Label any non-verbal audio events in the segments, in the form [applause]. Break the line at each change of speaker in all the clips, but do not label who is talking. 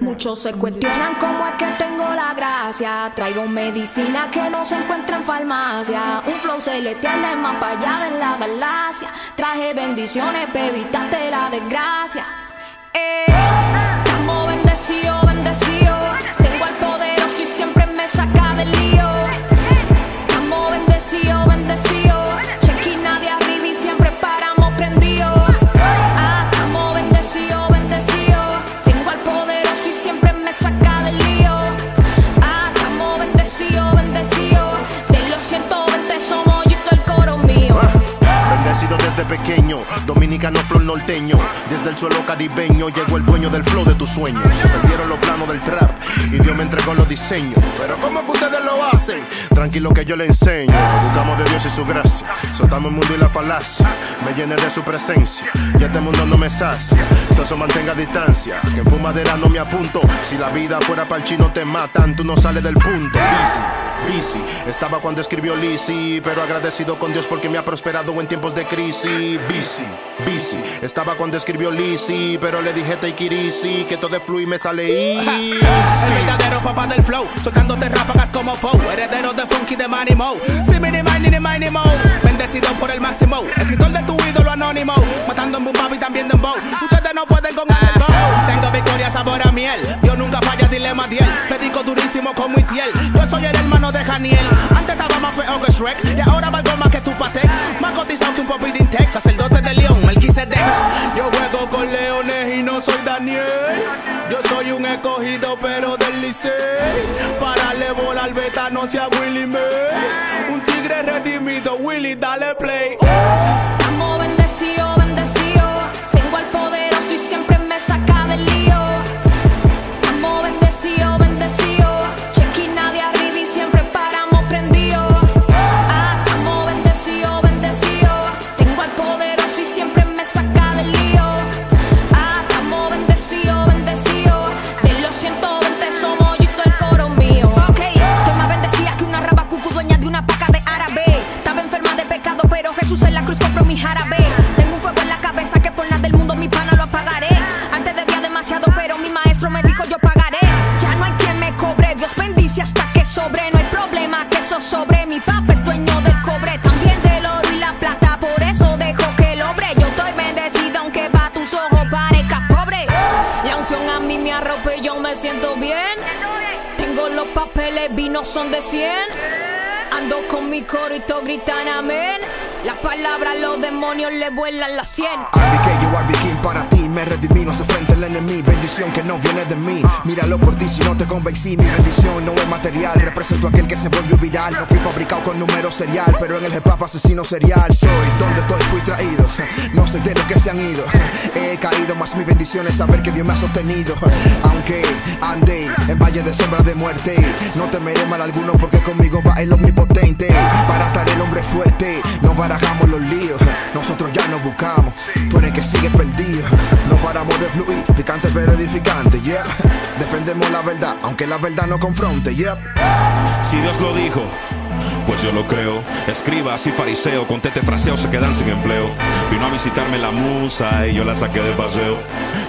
Muchos se cuestionan cómo es que tengo la gracia. Traigo medicina que no se encuentra en farmacia. Un flow celestial de más para allá de la galaxia. Traje bendiciones para evitarte la desgracia. Eh, estamos bendecidos, bendecidos.
Norteño. Desde el suelo caribeño llegó el dueño del flow de tus sueños. Se perdieron los planos del trap y Dios me entregó los diseños. Pero ¿cómo que ustedes lo hacen? Tranquilo que yo le enseño. Buscamos de Dios y su gracia. Soltamos el mundo y la falacia. Me llené de su presencia y este mundo no me sacia. Soso mantenga distancia. Que en fumadera no me apunto. Si la vida fuera para el chino te matan, tú no sales del punto. Busy. Estaba cuando escribió Lizzy, pero agradecido con Dios porque me ha prosperado en tiempos de crisis. Busy, busy. Estaba cuando escribió Lizzy, pero le dije take it easy, que todo fluye y me sale [laughs]
El
easy.
verdadero papá del flow, soltándote ráfagas como Foe, heredero de Funky de Manny Mo. Sí, mini, mini, ni, mini, mo. Bendecido por el máximo, escritor de tu ídolo anónimo, matando en y también en bow. Ustedes no pueden con el [laughs] victoria, sabor a miel. Dios nunca falla, dilema diel. Pedico durísimo como Itiel. Yo soy el hermano de Janiel. Antes estaba más feo que Shrek, y ahora valgo más que tu patek. Más cotizado que un popidín tech. Sacerdote de León, Melquisedec. Yo juego con leones y no soy Daniel. Yo soy un escogido, pero del liceo. Para le volar beta, no sea Willy May. Un tigre redimido, Willy, dale play.
Pero Jesús en la cruz compró mi jarabe. Tengo un fuego en la cabeza que por nada del mundo mi pana lo apagaré. Antes debía demasiado, pero mi maestro me dijo yo pagaré. Ya no hay quien me cobre, Dios bendice hasta que sobre. No hay problema que eso sobre. Mi papá es dueño del cobre, también del oro y la plata. Por eso dejo que lo obre. Yo estoy bendecida, aunque pa' tus ojos parezca pobre. La unción a mí me arrope yo me siento bien. Tengo los papeles, vinos son de 100. Ando con mi todos gritan amén. Las palabras, los demonios le vuelan la sien.
RBK, yo King para ti, me redimí, no hace frente al enemigo, bendición que no viene de mí, míralo por ti si no te convencí, mi bendición no es material, represento a aquel que se volvió viral, no fui fabricado con número serial, pero en el hip asesino serial, soy donde estoy fui traído, no sé de los que se han ido, he caído, más mi bendición es saber que Dios me ha sostenido, aunque ande en valle de sombra de muerte, no temeré mal alguno porque conmigo va el omnipotente, para estar el hombre fuerte, no barajamos los líos, nosotros ya nos buscamos, tú eres el que sigue perdido, no paramos de fluir, picante pero edificante, yeah, defendemos la verdad, aunque la verdad no confronte, yeah.
Si Dios lo dijo, pues yo lo creo. Escribas y fariseo con tete fraseo se quedan sin empleo. Vino a visitarme la musa y yo la saqué de paseo.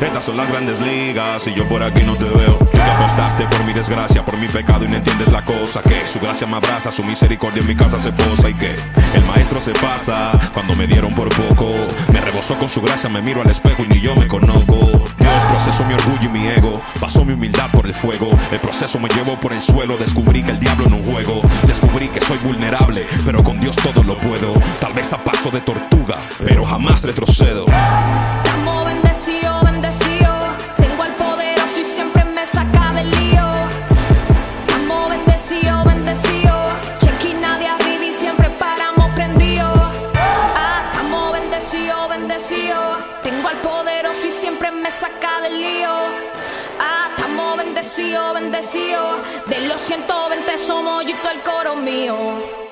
Estas son las grandes ligas y yo por aquí no te veo. Tú que apostaste por mi desgracia, por mi pecado y no entiendes la cosa. Que su gracia me abraza, su misericordia en mi casa se posa y que el maestro se pasa cuando me dieron por poco. Me rebosó con su gracia, me miro al espejo y ni yo me conozco. Dios procesó mi orgullo y mi ego, pasó mi humildad por el fuego. El proceso me llevó por el suelo, descubrí que el diablo no juego. Descubrí que soy vulnerable, pero con Dios todo lo puedo. Tal vez a paso de tortuga, pero jamás
me saca del lío. Ah, estamos bendecidos, bendecidos. De los 120 somos yo y todo el coro mío.